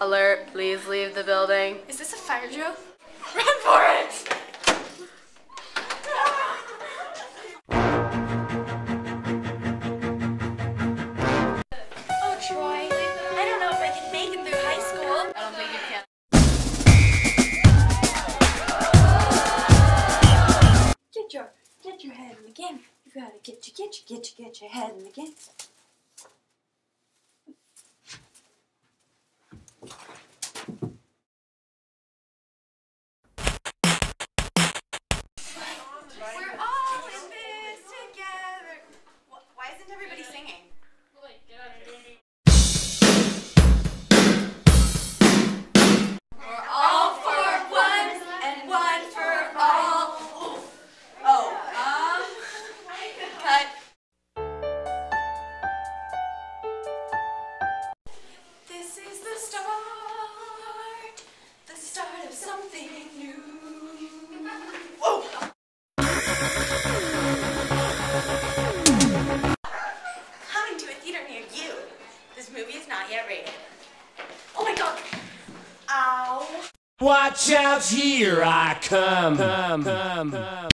Alert, please leave the building. Is this a fire drill? Run for it! Oh, Troy. I don't know if I can make it through high school. I don't think you can. Get your, get your head in the game. You gotta get your, get your, get your, get your head in the game. Watch out, here I come. come, come, come.